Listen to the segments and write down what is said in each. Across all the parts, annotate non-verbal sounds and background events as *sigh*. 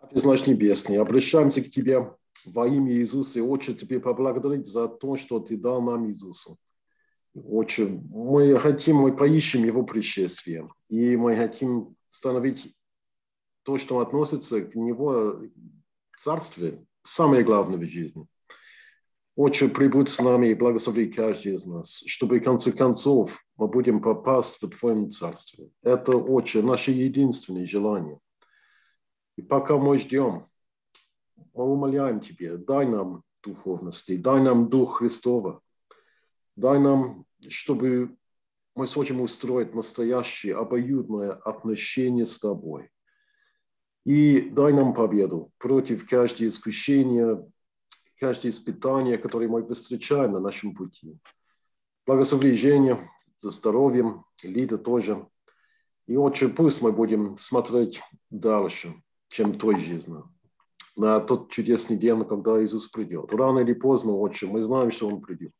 Отец наш Небесный, обращаемся к Тебе во имя Иисуса и очень Тебе поблагодарить за то, что Ты дал нам Иисусу. Очень мы хотим, мы поищем Его пришествие, и мы хотим становить то, что относится к Него царстве, самое главное в жизни. Очень прибудь с нами и благослови каждый из нас, чтобы в конце концов мы будем попасть в Твоем царстве. Это очень наше единственное желание. И пока мы ждем, мы умоляем Тебе, дай нам духовности, дай нам Дух Христова, дай нам, чтобы мы сможем устроить настоящее обоюдное отношение с Тобой. И дай нам победу против каждого искушения, каждое испытание, которое мы встречаем на нашем пути. Благослови Женя за здоровьем, Лида тоже. И очень пусть мы будем смотреть дальше, чем той жизни на тот чудесный день, когда Иисус придет. Рано или поздно, очень, мы знаем, что Он придет.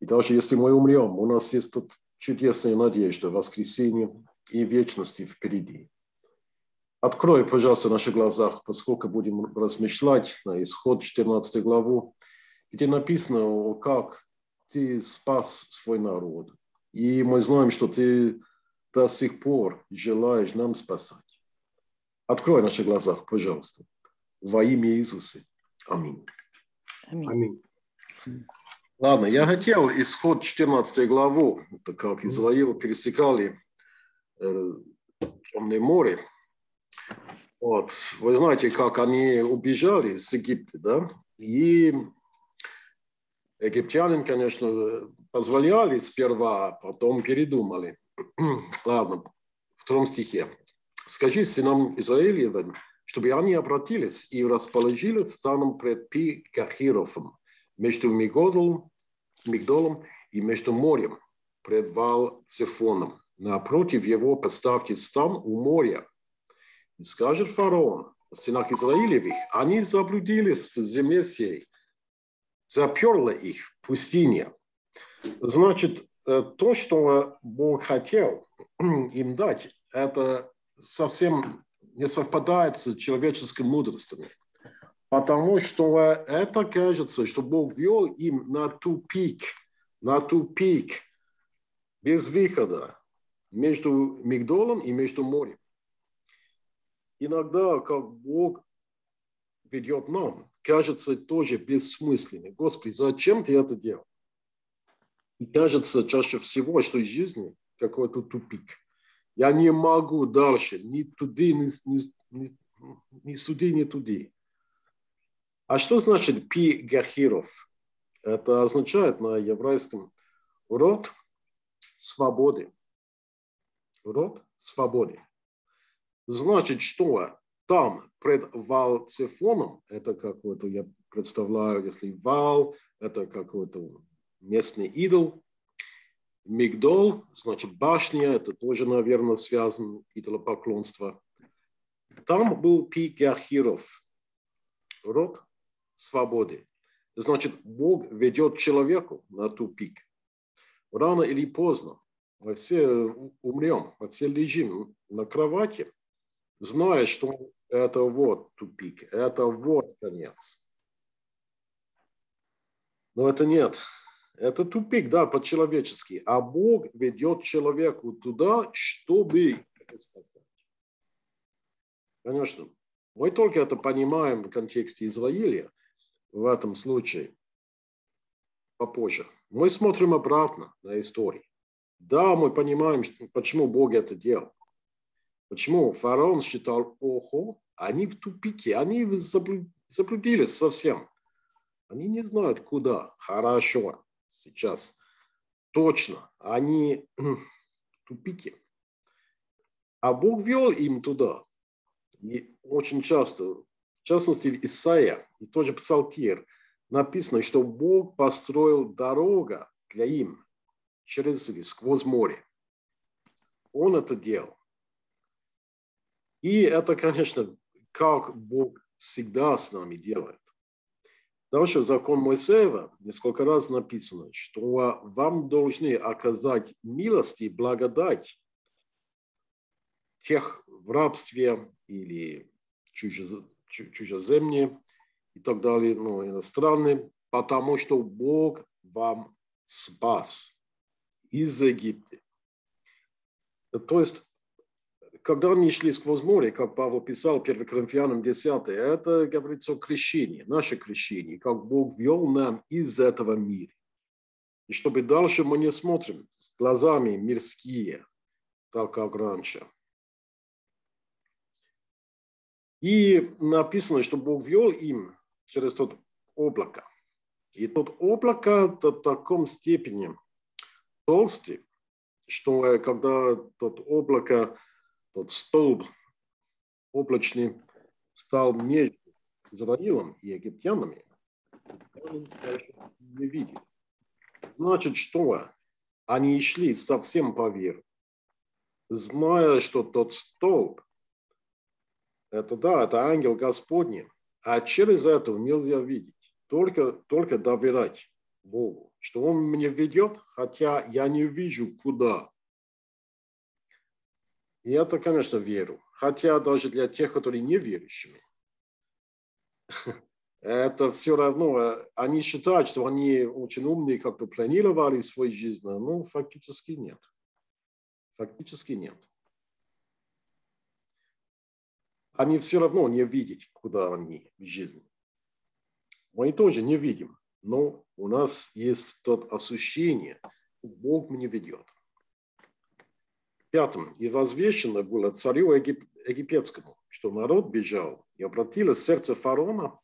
И даже если мы умрем, у нас есть тут чудесная надежда, воскресенье и вечности впереди. Открой, пожалуйста, наши глаза, поскольку будем размышлять на исход 14 главу, где написано, как ты спас свой народ. И мы знаем, что ты до сих пор желаешь нам спасать. Открой наши глаза, пожалуйста во имя Иисуса. Аминь. Аминь. Аминь. Ладно, я хотел исход 14 главу, это как Израил пересекали э, Темное море. Вот. Вы знаете, как они убежали с Египта, да? И египтянин, конечно, позволяли сперва, а потом передумали. *clears throat* Ладно, в втором стихе. Скажи сынам Израилевым, чтобы они обратились и расположились станом пред Пи-Кахировым между Мигдолом, Мигдолом и между морем, пред Вал-Цефоном. Напротив его поставьте стан у моря. И скажет фараон, сынах Израилевых, они заблудились в земле сей, заперла их пустыня. Значит, э, то, что Бог хотел *clears throat* им дать, это совсем не совпадает с человеческой мудростью. Потому что это кажется, что Бог вел им на тупик, на тупик, без выхода между Мигдолом и между морем. Иногда, как Бог ведет нам, кажется тоже бессмысленным. Господи, зачем ты это делал? И кажется чаще всего, что в жизни какой-то тупик – я не могу дальше ни туди, ни, ни, ни, ни суди, ни туди. А что значит пи гахиров? Это означает на еврейском род свободы. Род свободы. Значит, что там пред Валцефоном, это какой-то, я представляю, если Вал, это какой-то местный идол, Мигдол, значит башня, это тоже, наверное, связано идолопоклонство. Там был пик Яхиров, род свободы. Значит, Бог ведет человеку на ту пик. Рано или поздно мы все умрем, мы все лежим на кровати, зная, что это вот тупик, это вот конец. Но это нет. Это тупик, да, по-человечески. А Бог ведет человеку туда, чтобы спасать. Конечно, мы только это понимаем в контексте Израиля в этом случае попозже. Мы смотрим обратно на историю. Да, мы понимаем, почему Бог это делал. Почему фараон считал, ого, они в тупике, они заблудились совсем. Они не знают, куда. Хорошо сейчас точно, они тупики. А Бог вел им туда. И очень часто, в частности, Исаия, и тоже Псалтир, написано, что Бог построил дорога для им через или сквозь море. Он это делал. И это, конечно, как Бог всегда с нами делает. Дальше закон Моисеева несколько раз написано, что вам должны оказать милость и благодать тех в рабстве или чужеземные и так далее, ну, иностранные, потому что Бог вам спас из Египта. То есть, когда они шли сквозь море, как Павел писал 1 Коринфянам 10, это говорится о крещении, наше крещение, как Бог вел нам из этого мира. И чтобы дальше мы не смотрим с глазами мирские, так как раньше. И написано, что Бог вел им через тот облако. И тот облако до таком степени толстый, что когда тот облако, тот столб облачный стал между Израилем и египтянами, он дальше не видит. Значит, что они шли совсем по вере, зная, что тот столб, это да, это ангел Господний, а через это нельзя видеть, только, только доверять Богу, что Он меня ведет, хотя я не вижу куда. И это, конечно, веру. Хотя даже для тех, которые не верующими, *laughs* это все равно, э, они считают, что они очень умные, как-то планировали свою жизнь, но фактически нет. Фактически нет. Они все равно не видят, куда они в жизни. Мы тоже не видим, но у нас есть тот ощущение, Бог меня ведет. Пятым. И возвещено было царю Егип, египетскому, что народ бежал, и обратилось сердце фараона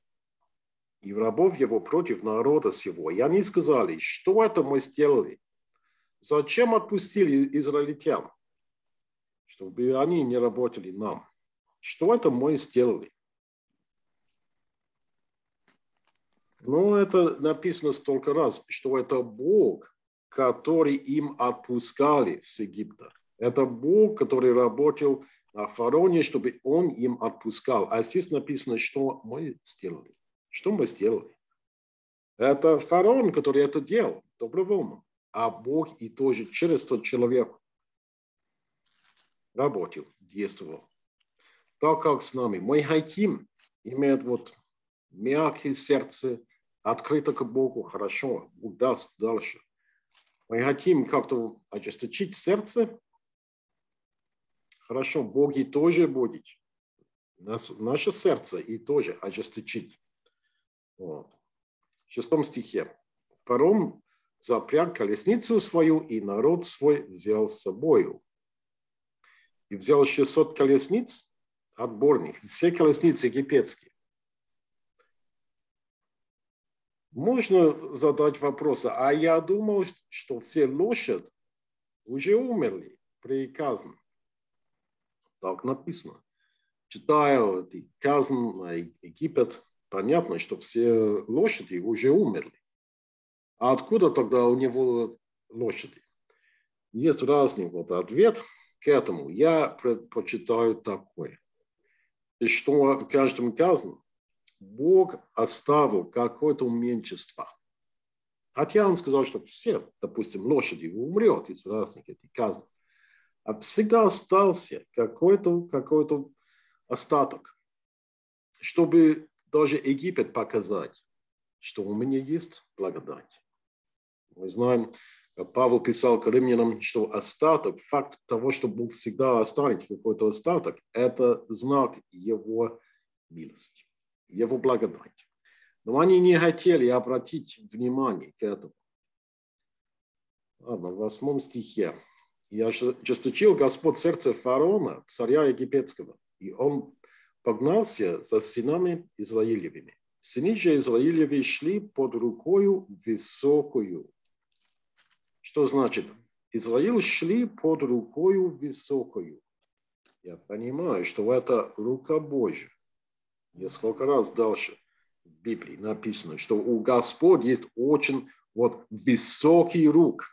и рабов его против народа сего. И они сказали, что это мы сделали? Зачем отпустили израильтян? Чтобы они не работали нам. Что это мы сделали? Ну, это написано столько раз, что это Бог, который им отпускали с Египта. Это Бог, который работал на фароне, чтобы он им отпускал. А здесь написано, что мы сделали. Что мы сделали? Это фараон, который это делал добровольно. А Бог и тоже через тот человек работал, действовал. Так как с нами. Мы хотим иметь вот мягкое сердце, открыто к Богу, хорошо, Бог даст дальше. Мы хотим как-то ожесточить сердце, хорошо, Бог и тоже будет наше сердце и тоже ожесточить. Вот. В шестом стихе. Паром запряг колесницу свою, и народ свой взял с собою. И взял 600 колесниц отборных, все колесницы египетские. Можно задать вопрос, а я думал, что все лошади уже умерли при казни. Так написано. Читаю казнь на Египет, понятно, что все лошади уже умерли. А откуда тогда у него лошади? Есть разный вот ответ к этому. Я предпочитаю такой, что в каждом казни Бог оставил какое-то уменьшество. Хотя он сказал, что все, допустим, лошади умрет из разных этих казней. А всегда остался какой-то какой остаток, чтобы даже Египет показать, что у меня есть благодать. Мы знаем, Павел писал к римлянам, что остаток, факт того, что Бог всегда останет какой-то остаток, это знак Его милости, Его благодати. Но они не хотели обратить внимание к этому. Ладно, в восьмом стихе. «Я ожесточил Господь сердце фараона, царя египетского, и он погнался за сынами Израилевыми. Сыны же Израилеви шли под рукою высокую. Что значит? Израиль шли под рукою высокую. Я понимаю, что это рука Божья. Несколько раз дальше в Библии написано, что у Господа есть очень вот высокий рук.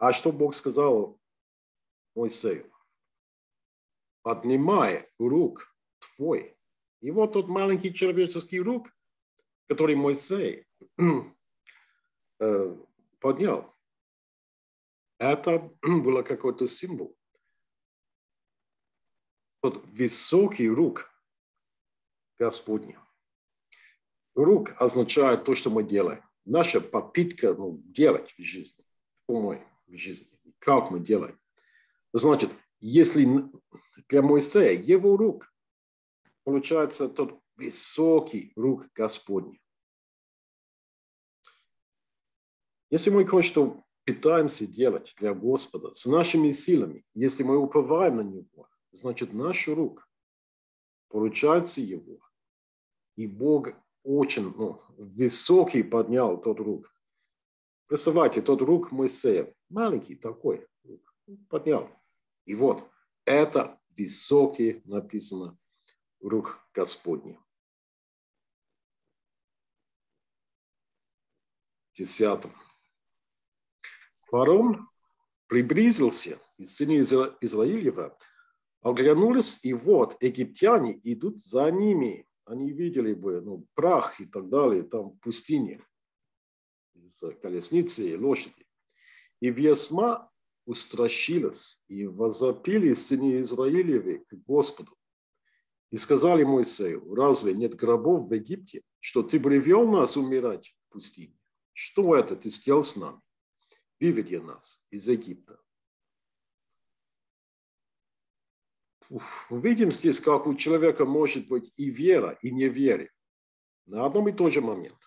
А что Бог сказал Моисею? поднимай рук твой. И вот тот маленький человеческий рук, который Моисей *clears throat* э, поднял, это *clears throat* было какой-то символ. тот высокий рук Господня. Рук означает то, что мы делаем. Наша попытка ну, делать в жизни, в жизни, как мы делаем. Значит, если для Моисея его рук получается тот высокий рук Господний. Если мы кое-что пытаемся делать для Господа с нашими силами, если мы уповаем на Него, значит, наш рук получается Его. И Бог очень ну, высокий поднял тот рук. Представьте, тот рук Моисея, маленький такой, поднял. И вот, это высокий написано рух Господний. Десятом. Фарон приблизился, и сыны Израилева оглянулись, и вот египтяне идут за ними. Они видели бы ну, прах и так далее там в пустыне из колесницы и лошади. И весьма устрашились и возопили сыны Израилевы к Господу. И сказали Моисею, разве нет гробов в Египте, что ты привел нас умирать в пустыне? Что это ты сделал с нами? выведи нас из Египта. Видим здесь, как у человека может быть и вера, и неверие. На одном и тот же момент.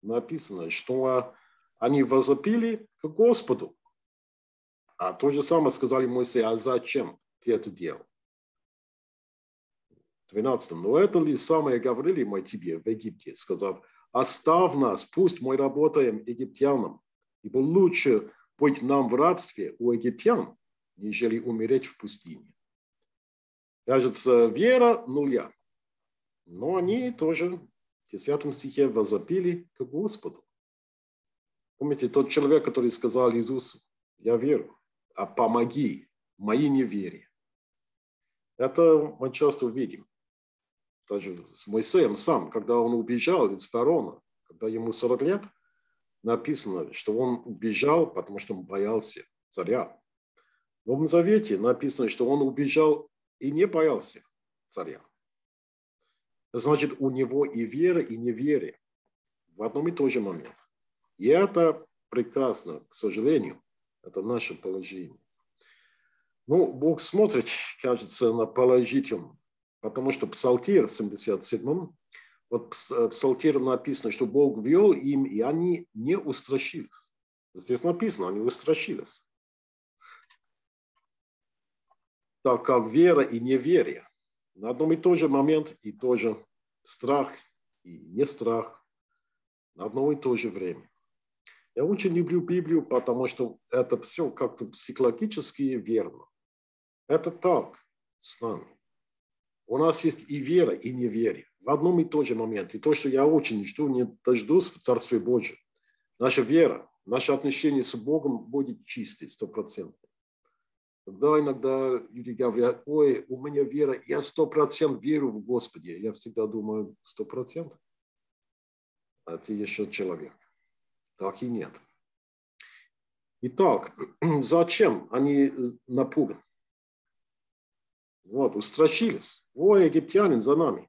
Написано, что они возопили к Господу. А то же самое сказали Моисею, а зачем ты это делал? 12. Но это ли самое говорили мы тебе в Египте, сказав, оставь нас, пусть мы работаем египтянам, Ибо лучше быть нам в рабстве у египтян, нежели умереть в пустыне. Кажется, вера нуля. Но они тоже в 10 стихе возопили к Господу. Помните, тот человек, который сказал Иисусу, я верю, а помоги моей неверии. Это мы часто видим. Даже с Моисеем сам, когда он убежал из фараона, когда ему 40 лет – написано, что он убежал, потому что он боялся царя. В Новом Завете написано, что он убежал и не боялся царя. Значит, у него и вера, и неверие в одном и том же момент. И это прекрасно, к сожалению, это наше положение. Ну, Бог смотрит, кажется, на положительном, потому что Псалтир 77 вот э, Псалтире написано, что Бог вел им, и они не устрашились. Здесь написано, они устрашились. Так как вера и неверие на одном и том же момент, и тоже страх и не страх на одно и то же время. Я очень люблю Библию, потому что это все как-то психологически верно. Это так с нами. У нас есть и вера, и неверие в одном и том же моменте. И то, что я очень жду, не дождусь в Царстве Божьем. Наша вера, наше отношение с Богом будет чистым, стопроцентным. Когда иногда люди говорят, ой, у меня вера, я сто процентов верю в Господе. Я всегда думаю, сто процентов. А ты еще человек. Так и нет. Итак, *clears throat* зачем они напуганы? Вот, устрашились. Ой, египтянин за нами.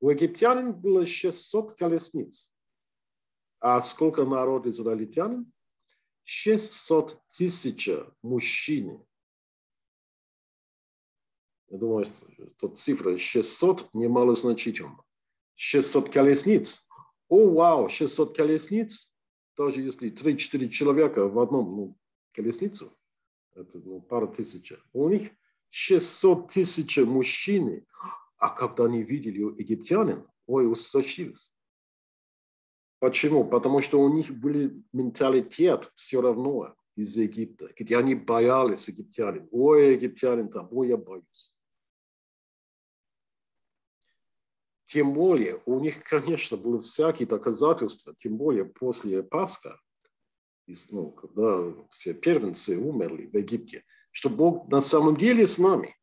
У египтянин было 600 колесниц. А сколько народ израильтянин? 600 тысяч мужчин. Я думаю, что цифра 600 немало значительна. 600 колесниц. О, вау, 600 колесниц. Даже если 3-4 человека в одном ну, колесницу, это ну, пара тысяч. У них 600 тысяч мужчин. А когда они видели египтянин, ой, устрашились. Почему? Потому что у них был менталитет все равно из Египта, где они боялись египтянин. Ой, египтянин там, ой, я боюсь. Тем более, у них, конечно, были всякие доказательства, тем более после Пасха, ну, когда все первенцы умерли в Египте, что Бог на самом деле с нами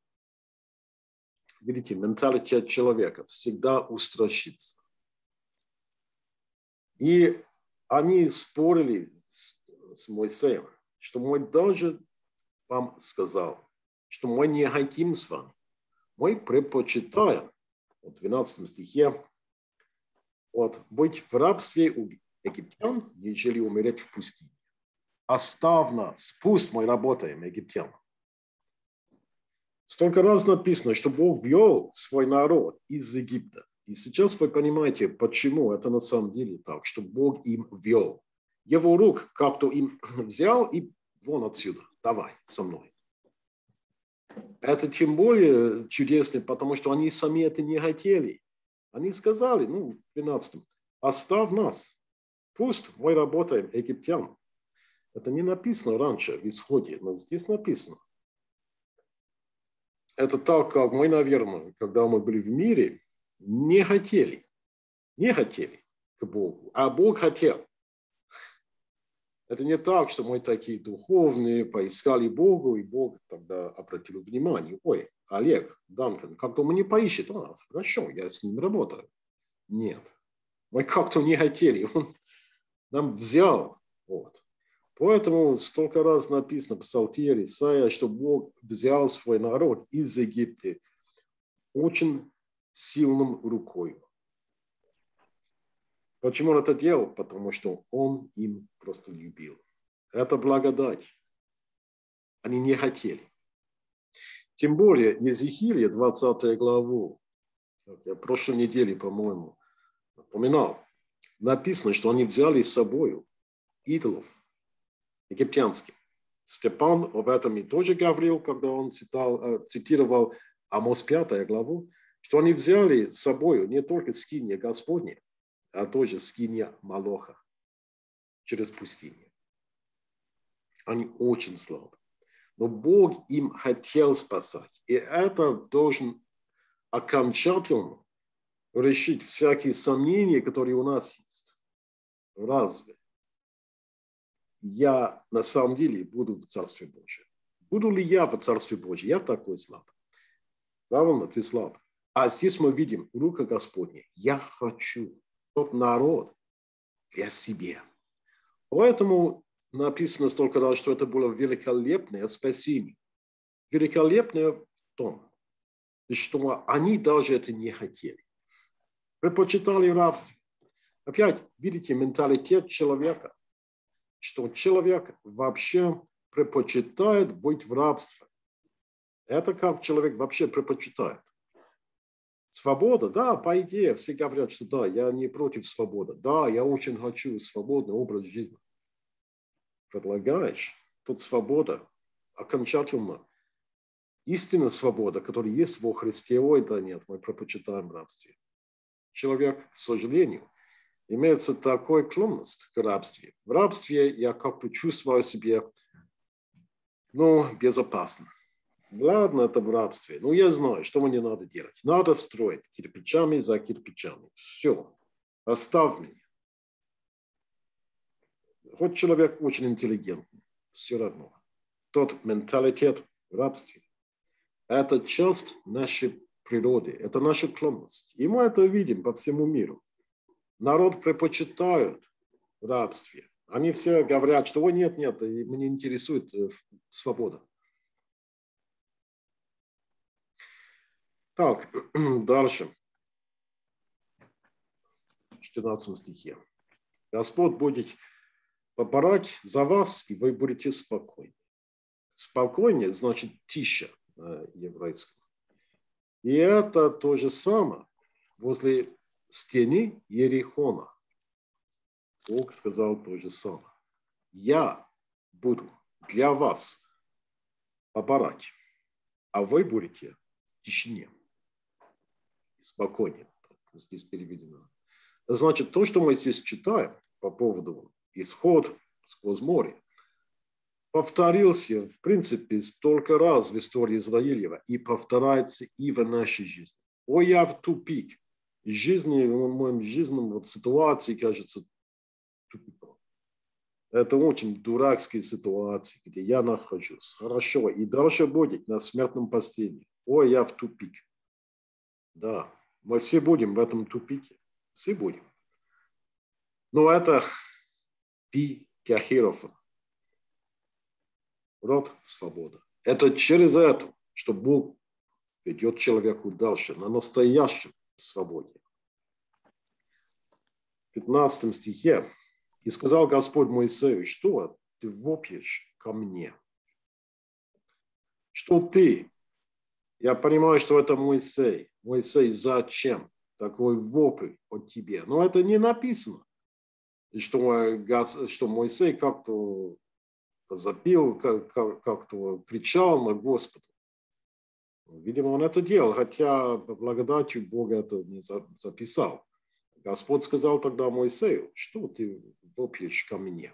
видите, менталитет человека всегда устрашится. И они спорили с, с Моисеем, что мой даже вам сказал, что мы не хотим с вами. Мы предпочитаем, в 12 стихе, вот, быть в рабстве у египтян, нежели умереть в пустыне. Оставь нас, пусть мы работаем, египтян. Столько раз написано, что Бог ввел свой народ из Египта. И сейчас вы понимаете, почему это на самом деле так, что Бог им ввел. Его рук как-то им *clears throat* взял и вон отсюда, давай со мной. Это тем более чудесно, потому что они сами это не хотели. Они сказали, ну, в 12 оставь нас, пусть мы работаем египтян. Это не написано раньше в исходе, но здесь написано. Это так, как мы, наверное, когда мы были в мире, не хотели, не хотели к Богу, а Бог хотел. Это не так, что мы такие духовные, поискали Богу, и Бог тогда обратил внимание. Ой, Олег, Данкан, как-то мы не поищет. А, хорошо, я с ним работаю. Нет. Мы как-то не хотели. Он нам взял. Вот. Поэтому столько раз написано в Псалтире Исаия, что Бог взял свой народ из Египта очень сильным рукой. Почему он это делал? Потому что он им просто любил. Это благодать. Они не хотели. Тем более Езехилия, 20 главу, я в прошлой неделе, по-моему, напоминал, написано, что они взяли с собой идолов египтянских. Степан об этом и тоже говорил, когда он цитал, э, цитировал Амос 5 главу, что они взяли с собой не только скинья Господня, тоже скинья Малоха через пустыню. Они очень слабы. Но Бог им хотел спасать. И это должен окончательно решить всякие сомнения, которые у нас есть. Разве я на самом деле буду в Царстве Божьем? Буду ли я в Царстве Божьем? Я такой слаб. Правильно, ты слаб. А здесь мы видим рука Господня. Я хочу тот народ для себя. Поэтому написано столько раз, что это было великолепное спасение. Великолепное в том, что они даже это не хотели. Предпочитали рабство. Опять, видите, менталитет человека, что человек вообще предпочитает быть в рабстве. Это как человек вообще предпочитает. Свобода, да, по идее, все говорят, что да, я не против свободы. Да, я очень хочу свободный образ жизни. Предлагаешь, тут свобода окончательно. Истинная свобода, которая есть во Христе, ой, да нет, мы предпочитаем рабстве. Человек, к сожалению, имеется такой склонность к рабству. В рабстве я как-то чувствую себя, ну, безопасно. Ладно, это в рабстве. Но я знаю, что мне надо делать. Надо строить кирпичами за кирпичами. Все. Оставь меня. Хоть человек очень интеллигентный, все равно. Тот менталитет в рабстве – это часть нашей природы, это наша склонность. И мы это видим по всему миру. Народ предпочитает рабстве. Они все говорят, что О, нет, нет, мне интересует э, свобода. Так, *clears throat* дальше. В 14 стихе. Господь будет поборать за вас, и вы будете спокойны. Спокойнее значит тише на еврейском. И это то же самое возле стены Ерихона. Бог сказал то же самое. Я буду для вас поборать, а вы будете в спокойнее. Здесь переведено. Значит, то, что мы здесь читаем по поводу исход сквозь море, повторился, в принципе, столько раз в истории Израилева и повторяется и в нашей жизни. О, я в тупик. Жизни, в моем жизненном вот ситуации, кажется, тупиком. Это очень дурацкие ситуации, где я нахожусь. Хорошо, и дальше будет на смертном постели. О, я в тупик. Да, мы все будем в этом тупике. Все будем. Но это пи кахиров. Род свобода. Это через это, что Бог ведет человеку дальше, на настоящем свободе. В 15 стихе «И сказал Господь Моисею, что ты вопьешь ко мне? Что ты? Я понимаю, что это Моисей. Моисей, зачем такой вопль от тебе? Но это не написано. Что, что Моисей как-то запил, как-то кричал на Господа. Видимо, он это делал, хотя по благодати Бога это не записал. Господь сказал тогда Моисею, что ты вопьешь ко мне?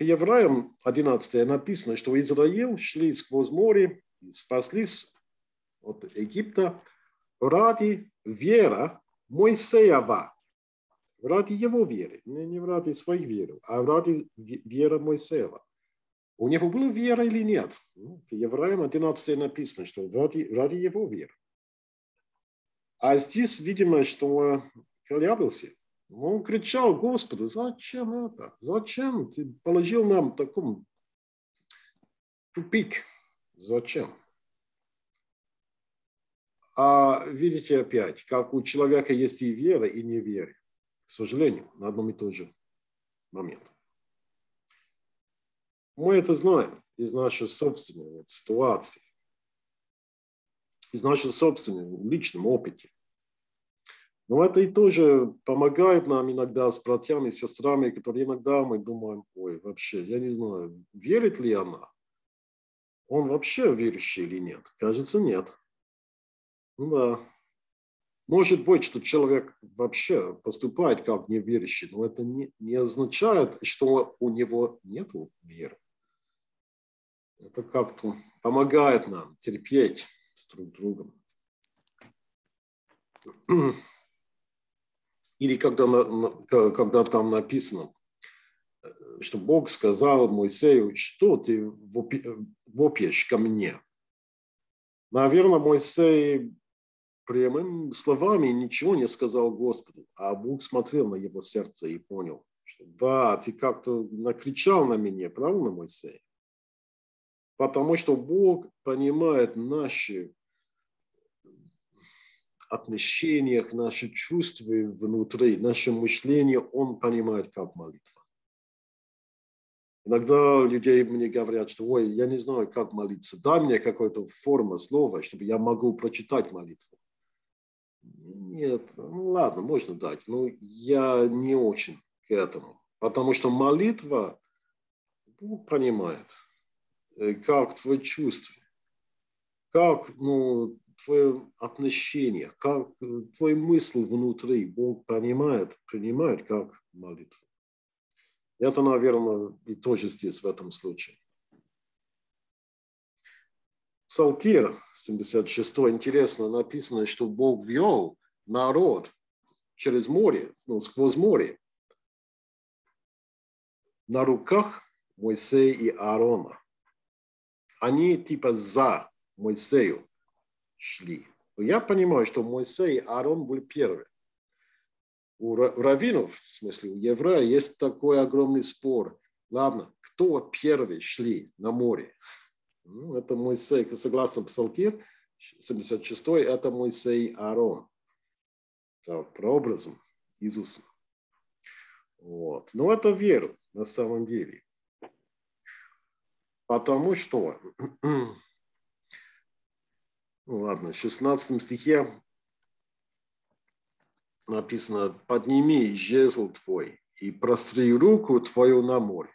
Евреям 11 написано, что Израиль шли сквозь море спаслись от Египта ради вера Моисеева, ради его веры, не, не ради своих веры, а ради веры Моисеева. У него была вера или нет? К евреям 11 написано, что ради, ради его веры. А здесь, видимо, что колебался. Он кричал Господу, зачем это? Зачем ты положил нам таком тупик? Зачем? А видите опять, как у человека есть и вера, и невера. К сожалению, на одном и том же момент. Мы это знаем из нашей собственной ситуации, из нашей собственной личном опыте. Но это и тоже помогает нам иногда с братьями и сестрами, которые иногда мы думаем, ой, вообще, я не знаю, верит ли она? Он вообще верующий или нет? Кажется, нет. Ну да. Может быть, что человек вообще поступает как неверующий, но это не, не означает, что у него нет веры. Это как-то помогает нам терпеть с друг другом. Или когда, когда там написано, что Бог сказал Моисею, что ты вопьешь ко мне. Наверное, Моисей прямым словами ничего не сказал Господу, а Бог смотрел на его сердце и понял, что да, ты как-то накричал на меня, правильно, Моисей? Потому что Бог понимает наши отношениях, наши чувства внутри, наше мышление, Он понимает как молитва. Иногда людей мне говорят, что ой, я не знаю, как молиться. Дай мне какую-то форму слова, чтобы я могу прочитать молитву. Нет, ну ладно, можно дать, но я не очень к этому. Потому что молитва Бог понимает, э, как твои чувства, как ну, твое отношение, как э, твой мысль внутри Бог понимает, принимает как молитву. Это, наверное, и тоже здесь в этом случае. Псалтир 76 интересно написано, что Бог вел народ через море, ну, сквозь море, на руках Моисея и Аарона. Они типа за Моисею шли. Я понимаю, что Моисей и Аарон были первые. У раввинов, в смысле у еврея, есть такой огромный спор. Ладно, кто первый шли на море? Ну, это Моисей, согласно Псалтир 76, это Моисей и Аарон. Да, прообразом Иисуса. Вот. Но это вера на самом деле. Потому что ладно, в 16 стихе написано, подними жезл твой и простри руку твою на море.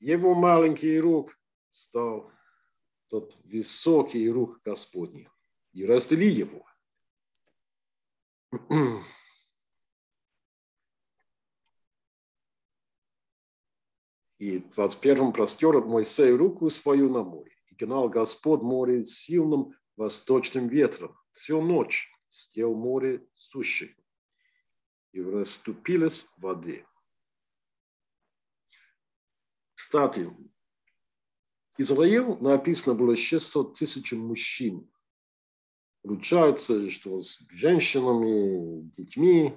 Его маленький рук стал тот высокий рук Господний. И раздели его. И в 21 простер Моисей руку свою на море. И гнал Господь море сильным восточным ветром всю ночь стел море суши, и расступились воды. Кстати, Израил написано было 600 тысяч мужчин. Получается, что с женщинами, детьми,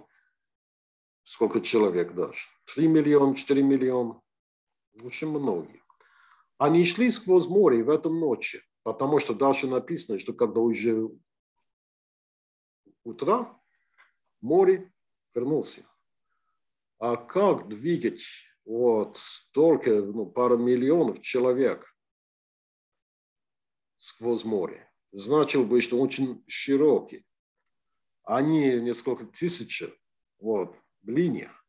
сколько человек даже? 3 миллиона, 4 миллиона. Очень многие. Они шли сквозь море в этом ночи, потому что дальше написано, что когда уже утро, море вернулся. А как двигать вот столько, ну, пару миллионов человек сквозь море? Значил бы, что очень широкий. Они несколько тысяч вот, в линиях,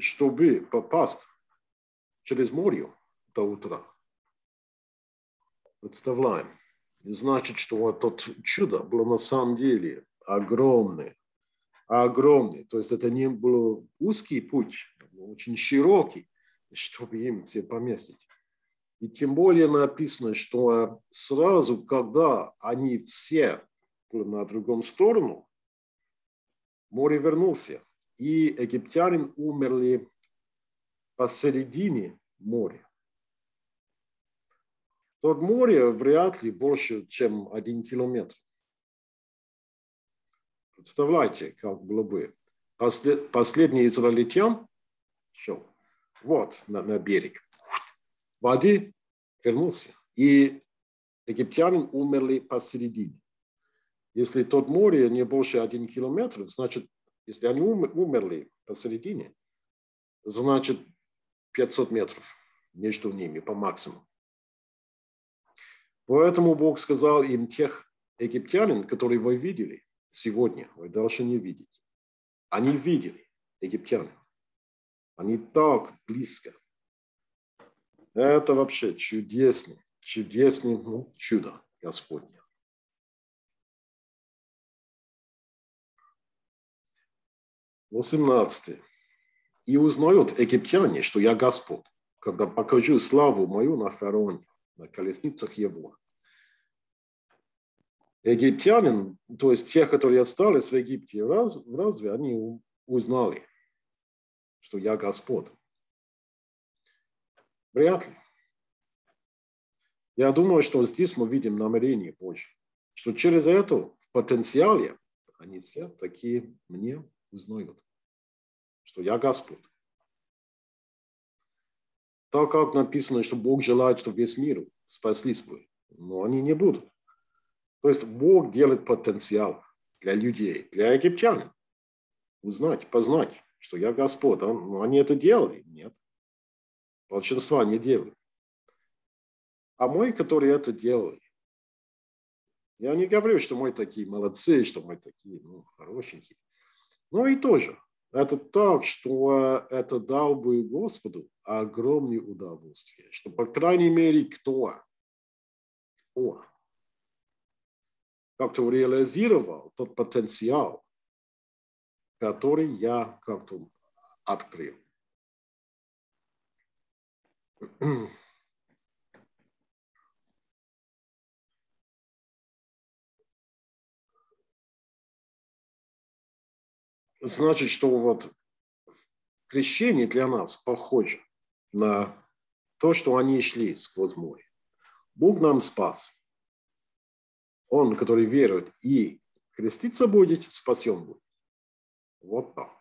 чтобы попасть через море до утра. Представляем. И значит, что вот тот чудо было на самом деле огромное. Огромное. То есть это не был узкий путь, очень широкий, чтобы им все поместить. И тем более написано, что сразу, когда они все были на другом сторону, море вернулся, и египтяне умерли посередине моря. Тот море вряд ли больше, чем один километр. Представляете, как было бы. Послед, последний израильтян шел вот на, на берег. Воды вернулся. И египтяне умерли посередине. Если тот море не больше один километр, значит, если они умерли посередине, значит 500 метров между ними по максимуму. Поэтому Бог сказал им тех египтянин, которые вы видели сегодня, вы должны не видеть. Они видели египтян. Они так близко. Это вообще чудесный, чудесный ну, чудо Господне. Восемнадцатый. И узнают египтяне, что я Господь, когда покажу славу мою на фараоне на колесницах его. Египтянин, то есть те, которые остались в Египте, раз, разве они узнали, что я Господь? Вряд ли. Я думаю, что здесь мы видим намерение Божье, что через это в потенциале они все такие мне узнают, что я Господь. Так как написано, что Бог желает, чтобы весь мир спаслись бы, но они не будут. То есть Бог делает потенциал для людей, для египтян. Узнать, познать, что я Господь. Но они это делали? Нет. Большинство не делали. А мы, которые это делали, я не говорю, что мы такие молодцы, что мы такие ну, хорошенькие. Но и тоже это так, что это дал бы Господу огромное удовольствие, что, по крайней мере, кто, кто как-то реализовал тот потенциал, который я как-то открыл. Значит, что вот крещение для нас похоже на то, что они шли сквозь море. Бог нам спас. Он, который верует и креститься будет, спасен будет. Вот так.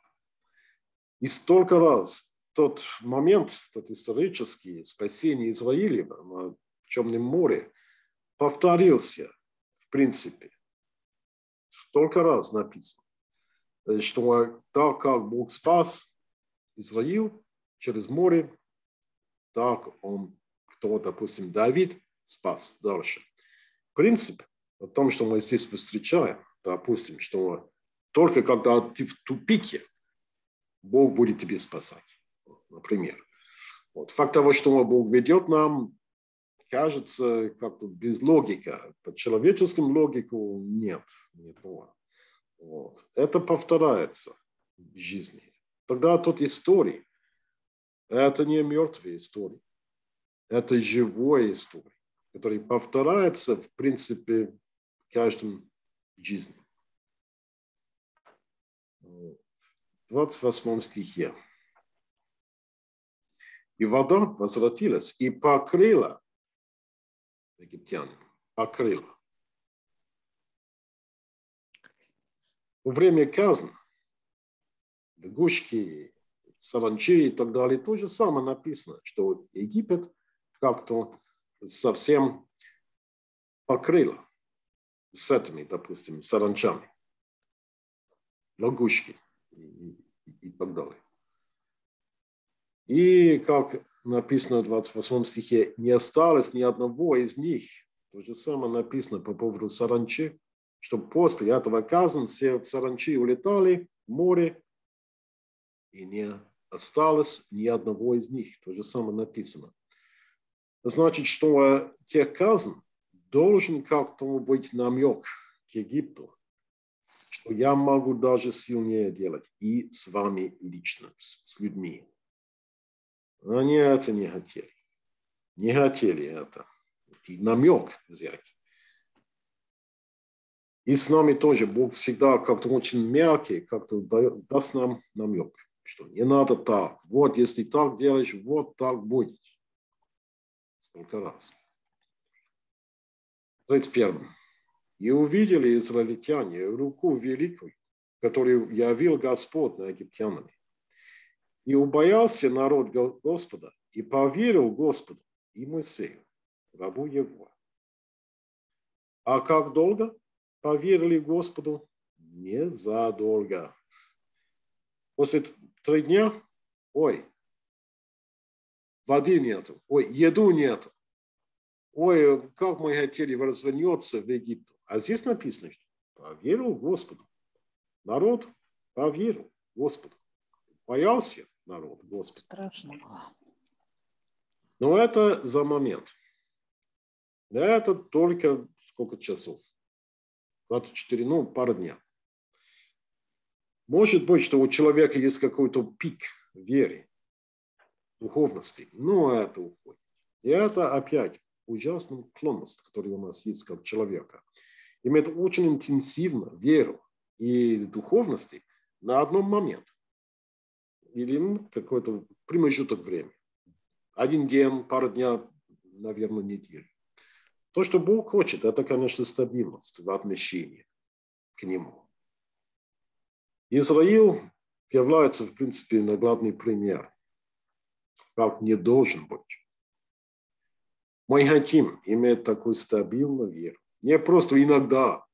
И столько раз тот момент, тот исторический спасение Израиля в Черном море повторился, в принципе. Столько раз написано что так как Бог спас Израиль через море, так он, кто, допустим, Давид спас дальше. Принцип о том, что мы здесь встречаем, допустим, что только когда ты в тупике, Бог будет тебе спасать, например. Вот. Факт того, что Бог ведет нам, кажется как-то без логики. По человеческому логику нет, не то. Вот. Это повторяется в жизни. Тогда тут истории. Это не мертвые истории. Это живая история, которая повторяется, в принципе, в каждом жизни. В 28 стихе. И вода возвратилась и покрыла египтянин, покрыла. Во время казни, лягушки, саранчи и так далее, то же самое написано, что Египет как-то совсем покрыла с этими, допустим, саранчами, лягушки и, и, и так далее. И как написано в 28 стихе, не осталось ни одного из них. То же самое написано по поводу саранчи, что после этого казан все саранчи улетали в море, и не осталось ни одного из них. То же самое написано. Значит, что тех казн должен как-то быть намек к Египту, что я могу даже сильнее делать и с вами лично, с людьми. Они это не хотели. Не хотели это. И намек взять. И с нами тоже Бог всегда как-то очень мягкий, как-то даст нам намек, что не надо так. Вот если так делаешь, вот так будет. Сколько раз. 31. И увидели израильтяне руку великую, которую явил Господь на египтянами. И убоялся народ Господа, и поверил Господу и Моисею, рабу его. А как долго поверили Господу? Не задолго. После три дня, ой, воды нету, ой, еду нету. Ой, как мы хотели развернуться в Египту. А здесь написано, что поверил Господу. Народ поверил Господу. Боялся народ, Господи. Страшно было. Но это за момент. Это только сколько часов? 24, ну, пару дня. Может быть, что у человека есть какой-то пик веры, духовности, но это уходит. И это опять ужасная склонность, которая у нас есть как человека. Иметь очень интенсивно веру и духовности на одном момент или какой-то промежуток времени. Один день, пару дня, наверное, неделю. То, что Бог хочет, это, конечно, стабильность в отношении к Нему. Израиль является, в принципе, наглядный пример, как не должен быть. Мы хотим иметь такую стабильную веру. Не просто иногда,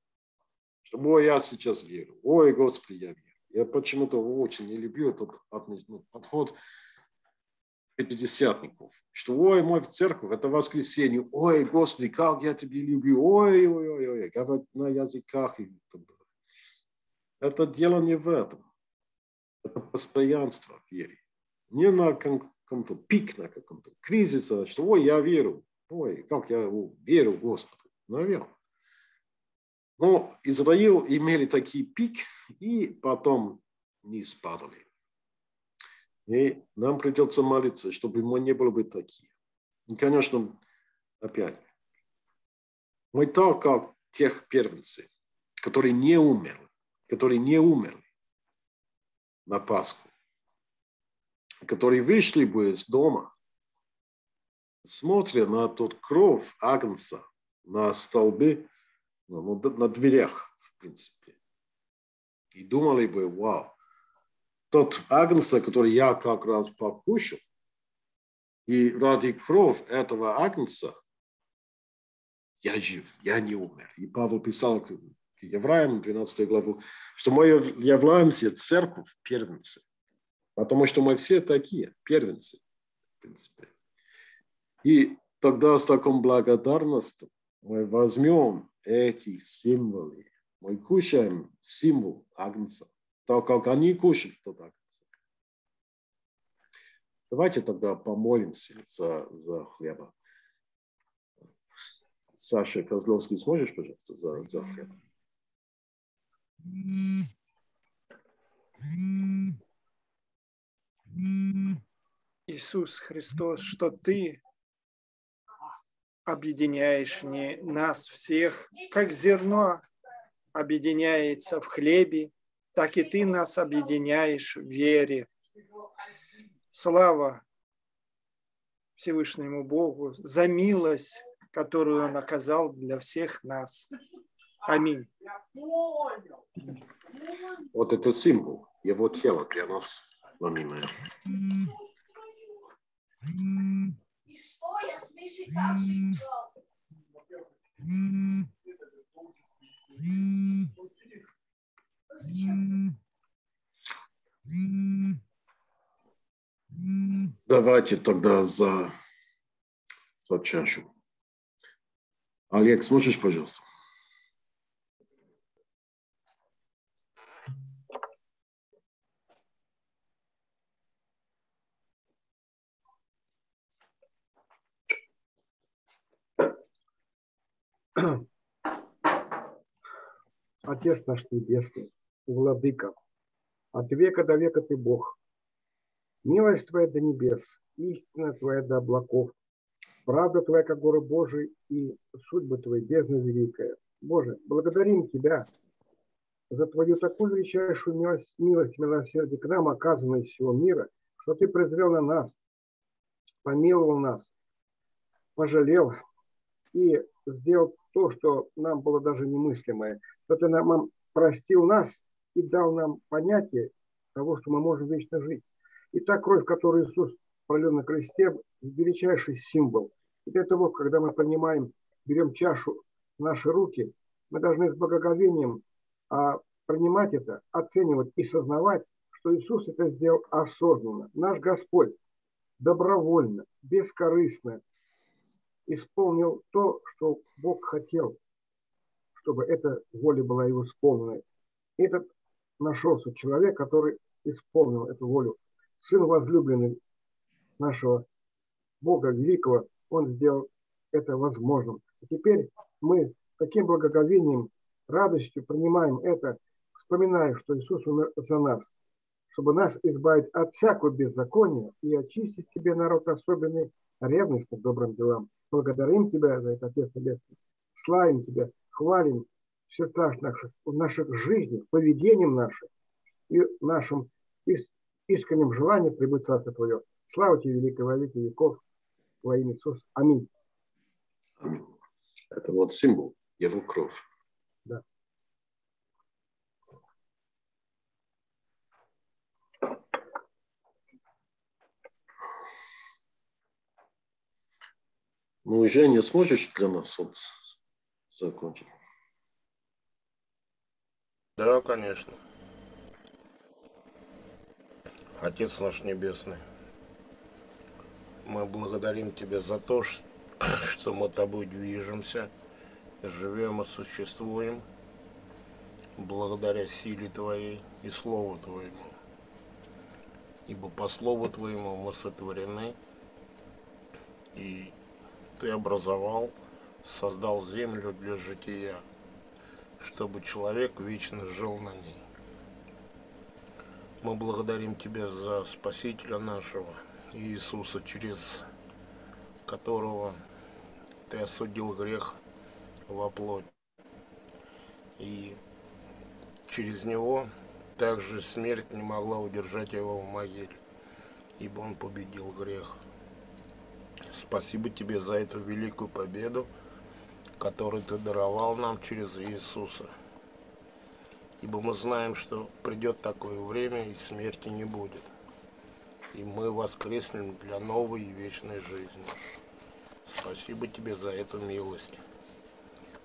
что ой, я сейчас верю, ой, Господи, я верю. Я почему-то очень не люблю этот ну, подход пятидесятников, что ой, мой в церковь, это воскресенье, ой, Господи, как я тебя люблю, ой, ой, ой, ой, говорят на языках. Это дело не в этом. Это постоянство в вере. Не на каком-то пик, на каком-то кризисе, что ой, я верю, ой, как я верю Господу. Наверное. Но Израиль имели такие пик, и потом не спадали. И нам придется молиться, чтобы мы не были бы такие. И, конечно, опять, мы так, как тех первенцы, которые не умерли, которые не умерли на Пасху, которые вышли бы из дома, смотря на тот кровь Агнца на столбе, ну, на дверях, в принципе. И думали бы, вау, тот агнца, который я как раз покушал, и ради крови этого агнца я жив, я не умер. И Павел писал к евреям, 12 главу, что мы являемся церковь первенцы, потому что мы все такие, первенцы, в принципе. И тогда с такой благодарностью мы возьмем эти символы. Мы кушаем символ Агнца, так как они кушают тот Агнца. Давайте тогда помолимся за, за хлеба. Саша Козловский, сможешь, пожалуйста, за, за хлеб? Иисус Христос, что Ты объединяешь не нас всех, как зерно объединяется в хлебе, так и ты нас объединяешь в вере. Слава Всевышнему Богу за милость, которую Он оказал для всех нас. Аминь. Вот это символ Его тела для нас ломимое. Что я смею? Давайте тогда за, за чашу. Олег, сможешь, пожалуйста? Отец наш Небесный, Владыка, от века до века Ты Бог. Милость Твоя до небес, истина Твоя до облаков, правда Твоя, как горы Божий, и судьба Твоя, бездна великая. Боже, благодарим Тебя за Твою такую величайшую милость, милость, милосердие к нам, оказанную из всего мира, что Ты презрел на нас, помиловал нас, пожалел и сделал то, что нам было даже немыслимое, что Ты нам простил нас и дал нам понятие того, что мы можем вечно жить. И та кровь, которую Иисус пролил на кресте, величайший символ. И для того, когда мы понимаем, берем чашу в наши руки, мы должны с благоговением а, принимать это, оценивать и сознавать, что Иисус это сделал осознанно. Наш Господь добровольно, бескорыстно исполнил то, что Бог хотел, чтобы эта воля была его исполнена. Этот нашелся человек, который исполнил эту волю. Сын возлюбленный нашего Бога Великого, он сделал это возможным. И теперь мы таким благоговением, радостью принимаем это, вспоминая, что Иисус умер за нас, чтобы нас избавить от всякого беззакония и очистить себе народ особенный ревностью к добрым делам. Благодарим Тебя за это, Отец Небесный. Славим Тебя, хвалим сердцах наших, в наших жизнях, поведением нашим и нашим искренним желанием прибыть в Царство Твое. Слава Тебе, великий во веки веков, во имя Иисуса. Аминь. Аминь. Это вот символ, его кровь. Да. Ну, Женя, сможешь для нас вот закончить? Да, конечно. Отец наш Небесный, мы благодарим Тебя за то, *coughs* что мы Тобой движемся, живем и существуем, благодаря силе Твоей и Слову Твоему. Ибо по Слову Твоему мы сотворены, и Ты образовал, создал землю для жития, чтобы человек вечно жил на ней. Мы благодарим Тебя за Спасителя нашего, Иисуса, через которого Ты осудил грех во плоть. И через Него также смерть не могла удержать Его в могиле, ибо Он победил грех. Спасибо Тебе за эту великую победу, которую Ты даровал нам через Иисуса ибо мы знаем, что придет такое время, и смерти не будет. И мы воскреснем для новой и вечной жизни. Спасибо тебе за эту милость.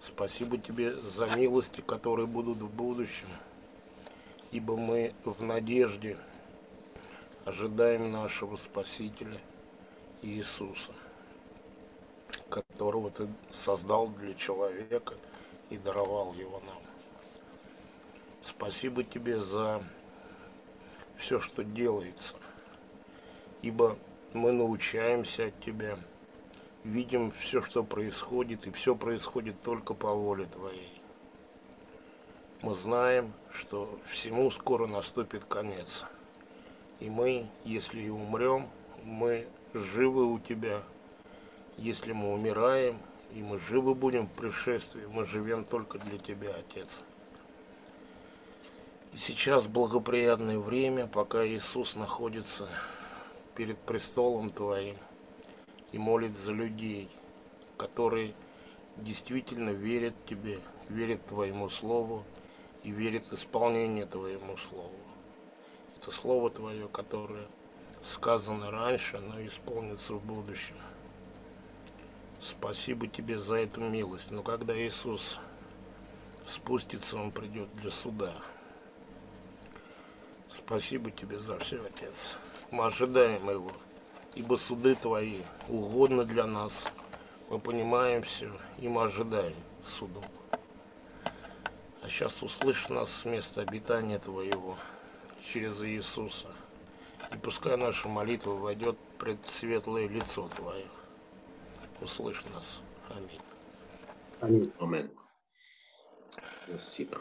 Спасибо тебе за милости, которые будут в будущем, ибо мы в надежде ожидаем нашего Спасителя Иисуса, которого ты создал для человека и даровал его нам. Спасибо тебе за все, что делается, ибо мы научаемся от тебя, видим все, что происходит, и все происходит только по воле твоей. Мы знаем, что всему скоро наступит конец. И мы, если и умрем, мы живы у тебя. Если мы умираем, и мы живы будем в пришествии, мы живем только для тебя, Отец. И сейчас благоприятное время, пока Иисус находится перед престолом Твоим и молит за людей, которые действительно верят Тебе, верят Твоему Слову и верят в исполнение Твоему Слову. Это Слово Твое, которое сказано раньше, но исполнится в будущем. Спасибо тебе за эту милость. Но когда Иисус спустится, Он придет для суда. Спасибо тебе за все, Отец. Мы ожидаем Его, ибо суды Твои угодны для нас. Мы понимаем все, и мы ожидаем судов. А сейчас услышь нас с места обитания Твоего через Иисуса. И пускай наша молитва войдет пред светлое лицо Твое. Услышь нас. Аминь. Аминь. Амен. Спасибо.